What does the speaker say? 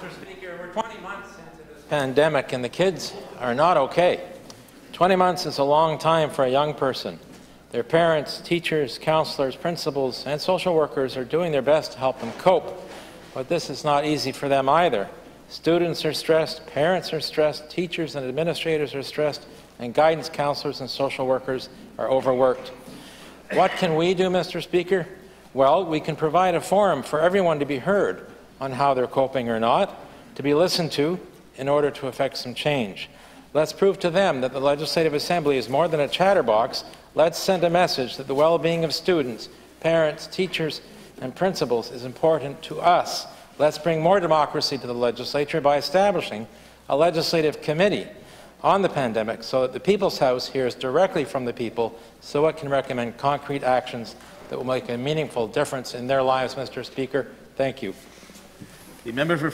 Mr. Speaker. We're 20 months into this pandemic, and the kids are not okay. 20 months is a long time for a young person. Their parents, teachers, counselors, principals, and social workers are doing their best to help them cope. But this is not easy for them either. Students are stressed, parents are stressed, teachers and administrators are stressed, and guidance counselors and social workers are overworked. What can we do, Mr. Speaker? Well, we can provide a forum for everyone to be heard on how they're coping or not, to be listened to in order to effect some change. Let's prove to them that the Legislative Assembly is more than a chatterbox. Let's send a message that the well being of students, parents, teachers, and principals is important to us. Let's bring more democracy to the legislature by establishing a legislative committee on the pandemic so that the People's House hears directly from the people so it can recommend concrete actions that will make a meaningful difference in their lives, Mr. Speaker. Thank you. The member for